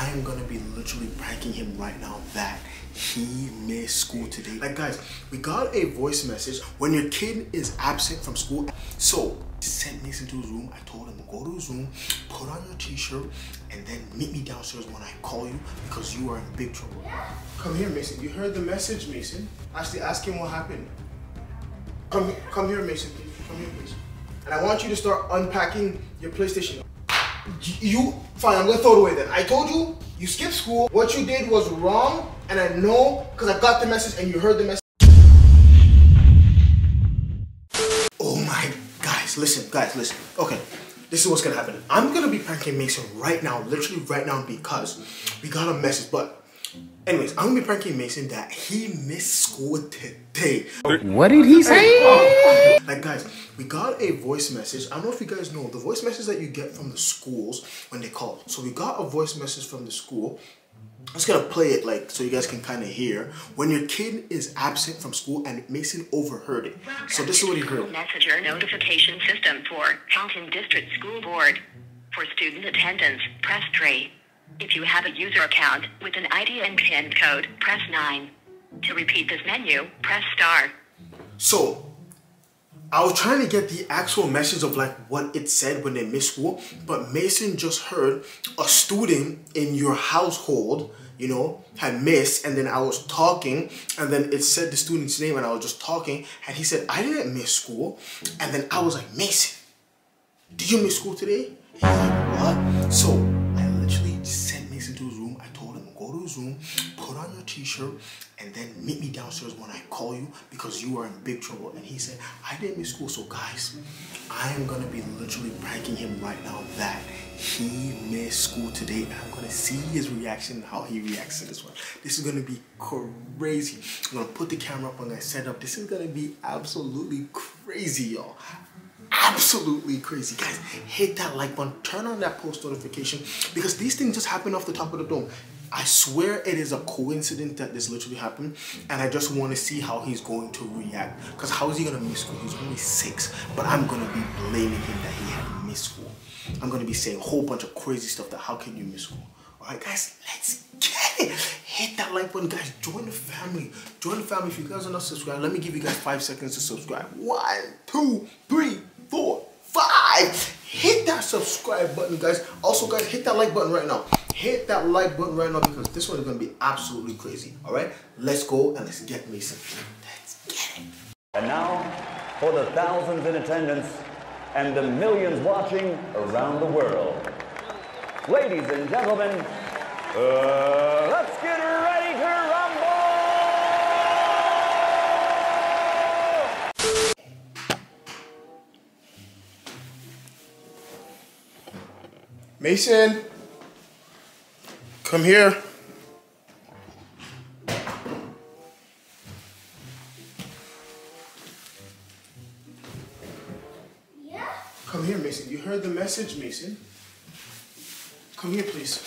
I am gonna be literally pranking him right now that he missed school today. Like guys, we got a voice message when your kid is absent from school. So sent Mason to his room. I told him go to his room, put on your t-shirt, and then meet me downstairs when I call you because you are in big trouble. Come here, Mason. You heard the message, Mason. Actually, ask him what happened. Come, come here, Mason. Come here, please. And I want you to start unpacking your PlayStation. You, fine, I'm gonna throw it away then. I told you, you skipped school. What you did was wrong, and I know because I got the message and you heard the message. Oh my, guys, listen, guys, listen. Okay, this is what's gonna happen. I'm gonna be pranking Mason right now, literally right now, because we got a message. But, anyways, I'm gonna be pranking Mason that he missed school today. What did he say? Like guys, we got a voice message. I don't know if you guys know the voice message that you get from the schools when they call. So we got a voice message from the school. I'm just gonna play it like so you guys can kind of hear when your kid is absent from school and Mason overheard it. So this is what he heard. Messenger notification system for Halton District School Board. For student attendance, press 3. If you have a user account with an ID and PIN code, press 9. To repeat this menu, press star. So I was trying to get the actual message of like what it said when they missed school, but Mason just heard a student in your household, you know, had missed, and then I was talking, and then it said the student's name, and I was just talking, and he said, I didn't miss school. And then I was like, Mason, did you miss school today? He's like, what? So put on your t-shirt, and then meet me downstairs when I call you because you are in big trouble. And he said, I didn't miss school. So guys, I am gonna be literally pranking him right now that he missed school today. And I'm gonna see his reaction how he reacts to this one. This is gonna be crazy. I'm gonna put the camera up when I set up. This is gonna be absolutely crazy, y'all absolutely crazy. Guys, hit that like button, turn on that post notification because these things just happen off the top of the dome. I swear it is a coincidence that this literally happened and I just want to see how he's going to react because how is he going to miss school? He's only six, but I'm going to be blaming him that he had missed school. I'm going to be saying a whole bunch of crazy stuff that how can you miss school? All right, guys, let's get it. Hit that like button, guys. Join the family. Join the family. If you guys are not subscribed, let me give you guys five seconds to subscribe. One, two, three, four, five. Hit that subscribe button, guys. Also, guys, hit that like button right now. Hit that like button right now because this one is gonna be absolutely crazy. All right, let's go and let's get Mason. Let's get it. And now, for the thousands in attendance and the millions watching around the world. Ladies and gentlemen, uh, let's get ready Mason, come here. Yeah? Come here, Mason. You heard the message, Mason. Come here, please.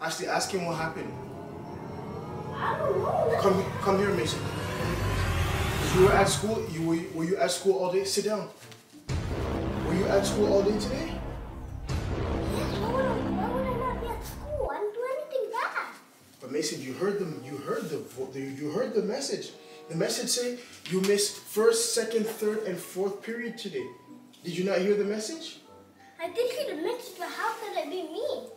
Actually, ask him what happened. I don't know. Come, come here, Mason. You were at school. You were, were you at school all day? Sit down. Were you at school all day today? Why would, I, why would I not be at school? I didn't do anything bad. But Mason, you heard them. You heard the, the you heard the message. The message say you missed first, second, third, and fourth period today. Did you not hear the message? I did hear the message, but how could it be me?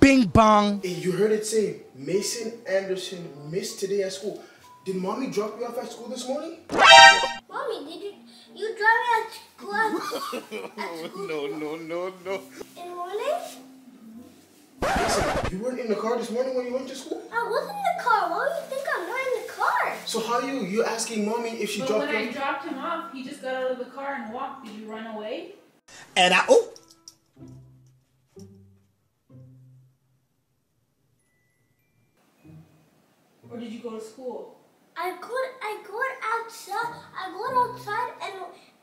Bing bong. And you heard it say Mason Anderson missed today at school. Did mommy drop you off at school this morning? Mommy, did you you drive me at school? At, at school No, no, no, no. in the you weren't in the car this morning when you went to school. I was in the car. Why do you think I'm not in the car? So how are you you asking mommy if she But dropped when you? I off? dropped him off, he just got out of the car and walked. Did you run away? And I oh Or did you go to school? I go I go outside. I go outside and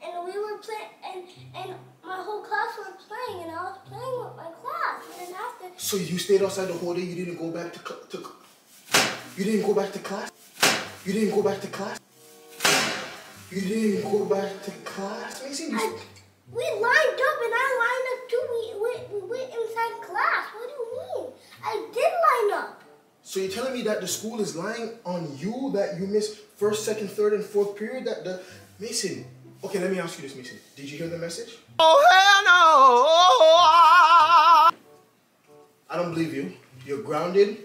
and we were playing and and my whole class were playing and I was playing with my class and after So you stayed outside the whole day. You didn't go back to to. You didn't go back to class. You didn't go back to class. You didn't go back to class, Mason. I, we lined up and I lined up too. We, we, we went inside class. What do you mean? I did line up. So you're telling me that the school is lying on you that you missed first, second, third, and fourth period? That the Mason. Okay, let me ask you this, Mason. Did you hear the message? Oh, hell no! I don't believe you. You're grounded.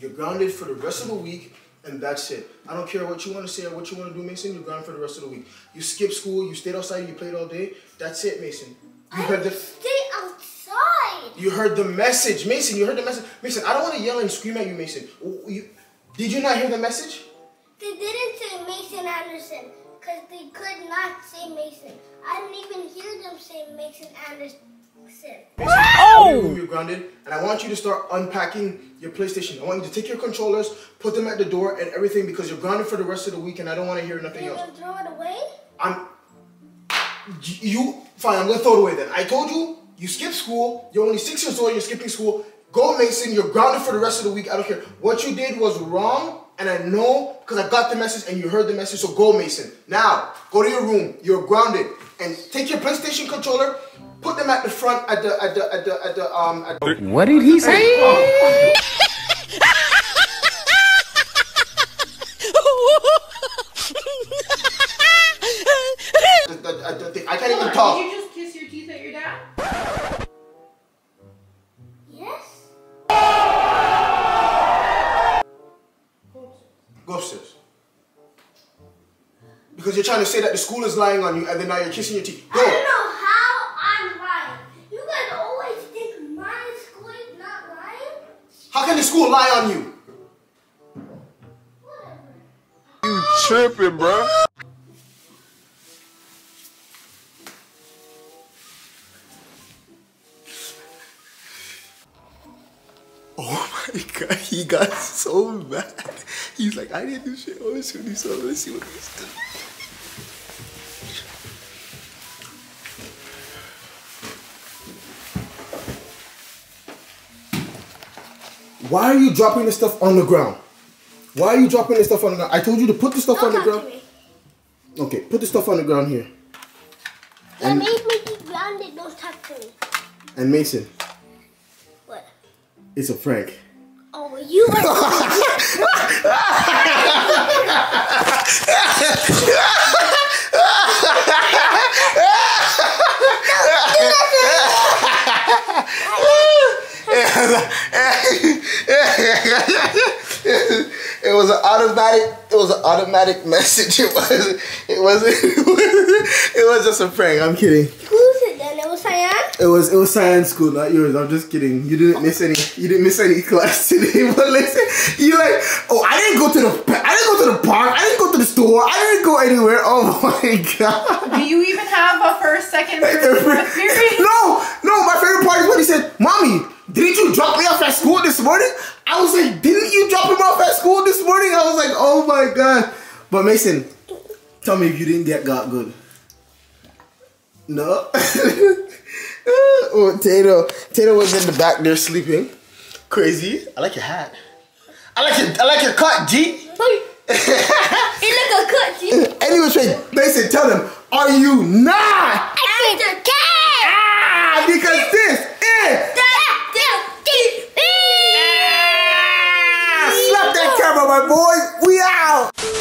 You're grounded for the rest of the week, and that's it. I don't care what you want to say or what you want to do, Mason. You're grounded for the rest of the week. You skipped school. You stayed outside. You played all day. That's it, Mason. You I heard the. stay outside. You heard the message, Mason. You heard the message, Mason. I don't want to yell and scream at you, Mason. You, did you not hear the message? They didn't say Mason Anderson because they could not say Mason. I didn't even hear them say Mason Anderson. Oh! You're grounded, and I want you to start unpacking your PlayStation. I want you to take your controllers, put them at the door, and everything because you're grounded for the rest of the week, and I don't want to hear nothing You're else. gonna throw it away? I'm. You fine? I'm gonna throw it away then. I told you you skip school. You're only six years old. You're skipping school. Go, Mason. You're grounded for the rest of the week. I don't care. What you did was wrong, and I know because I got the message and you heard the message. So go, Mason. Now go to your room. You're grounded, and take your PlayStation controller. Put them at the front at the at the at the at the um. At the, What did he say? you're trying to say that the school is lying on you, and then now you're kissing your teeth. I don't know how I'm lying. You guys always think my school is not lying. How can the school lie on you? Whatever. Tripping, bro. Oh my god, he got so mad. He's like, I didn't do shit. Oh, let's see what he. Let's see what he's done. Why are you dropping the stuff on the ground? Why are you dropping the stuff on the ground? I told you to put the stuff Don't on the ground. me. Okay, put the stuff on the ground here. That made me be grounded. Don't talk to me. And Mason, What? it's a prank. Oh, you are. it was an automatic. It was an automatic message. It was. It wasn't. It was just a prank. I'm kidding. Who's it then? It was Cyan? It was. It was science school, not yours. I'm just kidding. You didn't miss any. You didn't miss any class today. But listen, you like. Oh, I didn't go to the. I didn't go to the park. I didn't go to the store. I didn't go anywhere. Oh my god. Do you even have a first, second, third, fourth period? No, no, my favorite part is when he said, Mommy, didn't you drop me off at school this morning? I was like, Didn't you drop him off at school this morning? I was like, Oh my god. But Mason, tell me if you didn't get got good. No? oh, Tato. Tato was in the back there sleeping. Crazy. I like your hat. I like your I like your cut, G. It look a cut, G. Anyway, Mason, tell them, are you not? After boys. We out.